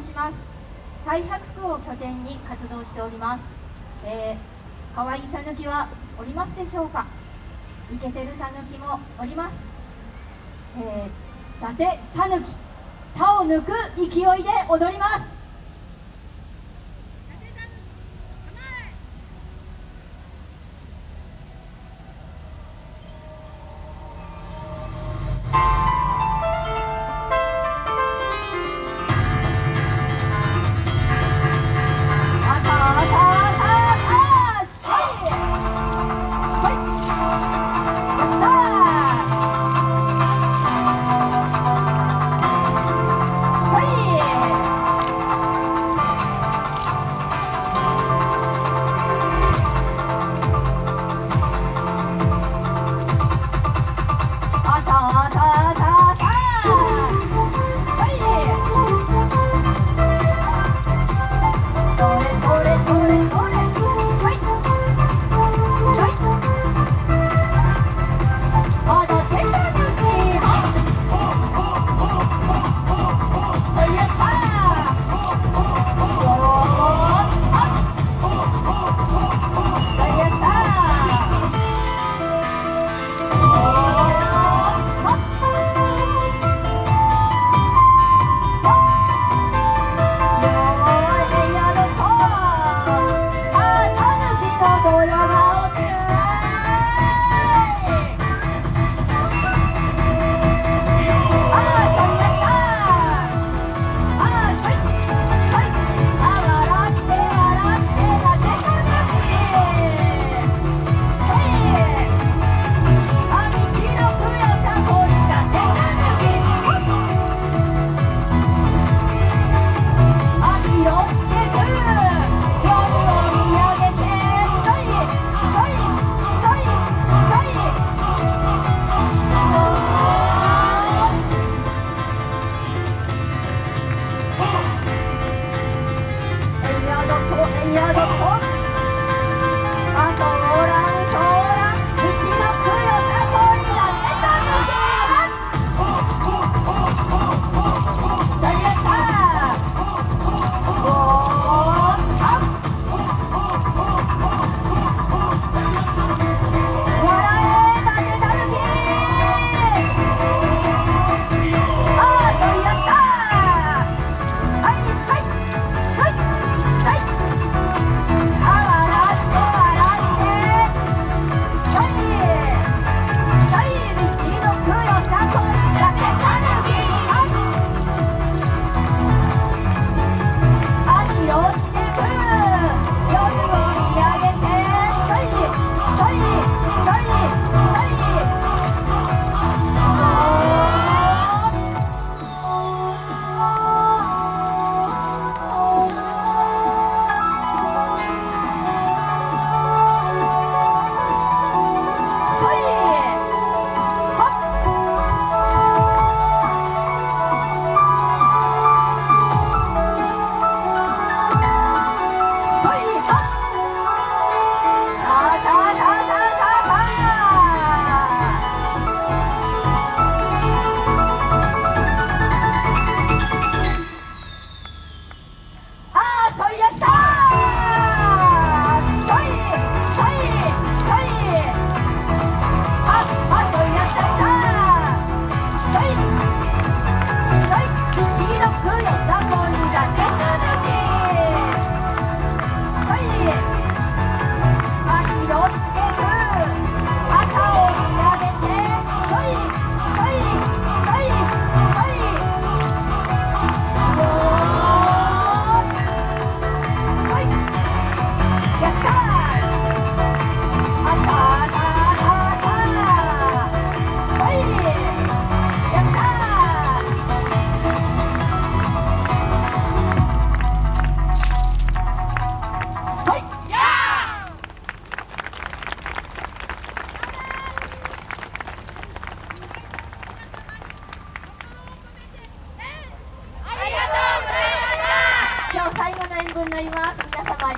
申します。太白区を拠点に活動しております、えー、可愛いたぬきはおりますでしょうか？イケてるたぬきもおります、えー、伊達たぬき他を抜く勢いで踊ります。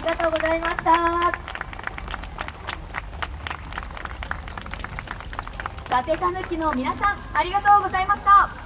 がとうございました。伊達たぬきの皆さんありがとうございました。